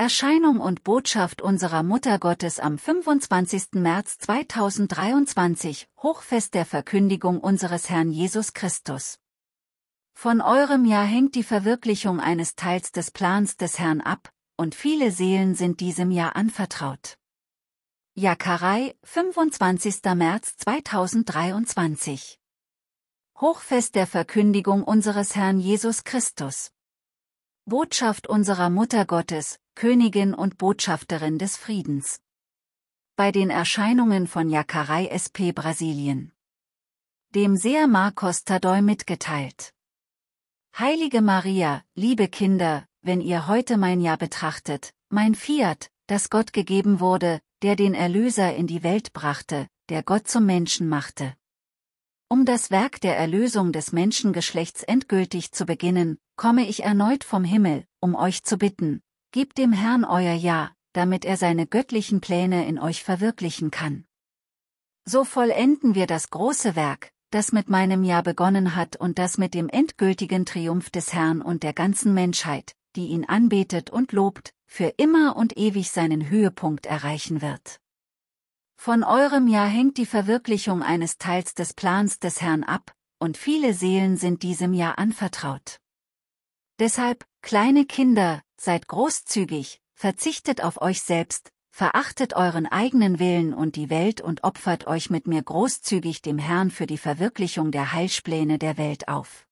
Erscheinung und Botschaft unserer Mutter Gottes am 25. März 2023, Hochfest der Verkündigung unseres Herrn Jesus Christus. Von eurem Jahr hängt die Verwirklichung eines Teils des Plans des Herrn ab, und viele Seelen sind diesem Jahr anvertraut. Jakarei, 25. März 2023 Hochfest der Verkündigung unseres Herrn Jesus Christus. Botschaft unserer Mutter Gottes, Königin und Botschafterin des Friedens. Bei den Erscheinungen von Jacarei SP Brasilien. Dem Seher Marcos Tadoi mitgeteilt. Heilige Maria, liebe Kinder, wenn ihr heute mein Jahr betrachtet, mein Fiat, das Gott gegeben wurde, der den Erlöser in die Welt brachte, der Gott zum Menschen machte. Um das Werk der Erlösung des Menschengeschlechts endgültig zu beginnen, komme ich erneut vom Himmel, um euch zu bitten, gebt dem Herrn euer Ja, damit er seine göttlichen Pläne in euch verwirklichen kann. So vollenden wir das große Werk, das mit meinem Ja begonnen hat und das mit dem endgültigen Triumph des Herrn und der ganzen Menschheit, die ihn anbetet und lobt, für immer und ewig seinen Höhepunkt erreichen wird. Von eurem Jahr hängt die Verwirklichung eines Teils des Plans des Herrn ab, und viele Seelen sind diesem Jahr anvertraut. Deshalb, kleine Kinder, seid großzügig, verzichtet auf euch selbst, verachtet euren eigenen Willen und die Welt und opfert euch mit mir großzügig dem Herrn für die Verwirklichung der Heilspläne der Welt auf.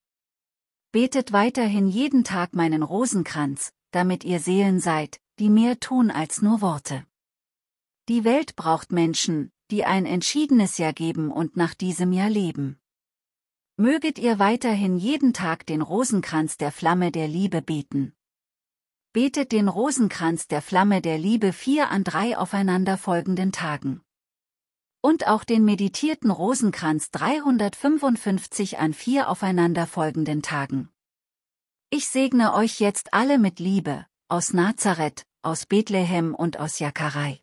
Betet weiterhin jeden Tag meinen Rosenkranz, damit ihr Seelen seid, die mehr tun als nur Worte. Die Welt braucht Menschen, die ein entschiedenes Jahr geben und nach diesem Jahr leben. Möget ihr weiterhin jeden Tag den Rosenkranz der Flamme der Liebe beten. Betet den Rosenkranz der Flamme der Liebe vier an drei aufeinanderfolgenden Tagen. Und auch den meditierten Rosenkranz 355 an vier aufeinanderfolgenden Tagen. Ich segne euch jetzt alle mit Liebe, aus Nazareth, aus Bethlehem und aus Jakarei.